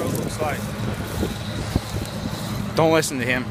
road looks like. Don't listen to him.